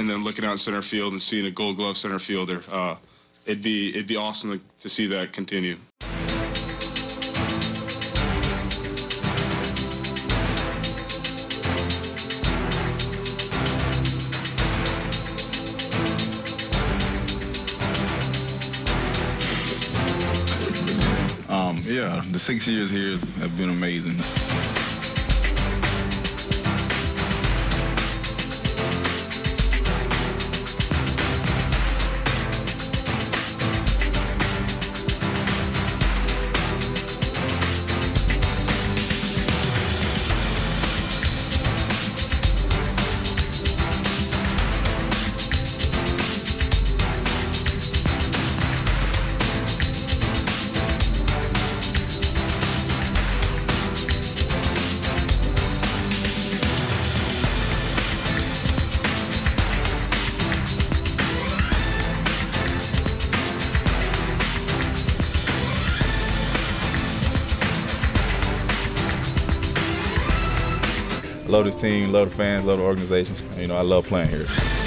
and then looking out center field and seeing a Gold Glove center fielder, uh, it'd be it'd be awesome to, to see that continue. Um, yeah, the six years here have been amazing. Love this team, love the fans, love the organization. You know, I love playing here.